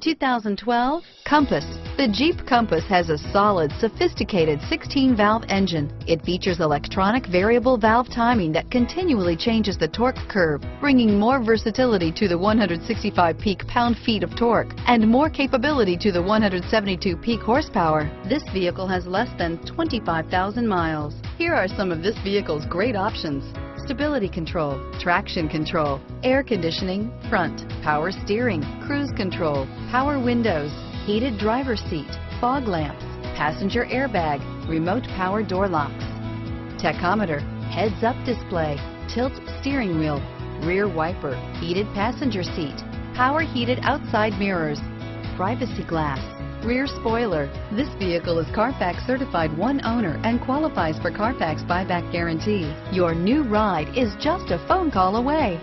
2012 Compass. The Jeep Compass has a solid, sophisticated 16-valve engine. It features electronic variable valve timing that continually changes the torque curve, bringing more versatility to the 165 peak pound-feet of torque and more capability to the 172 peak horsepower. This vehicle has less than 25,000 miles. Here are some of this vehicle's great options stability control, traction control, air conditioning, front, power steering, cruise control, power windows, heated driver seat, fog lamps, passenger airbag, remote power door locks, tachometer, heads up display, tilt steering wheel, rear wiper, heated passenger seat, power heated outside mirrors, privacy glass, rear spoiler. This vehicle is Carfax certified one owner and qualifies for Carfax buyback guarantee. Your new ride is just a phone call away.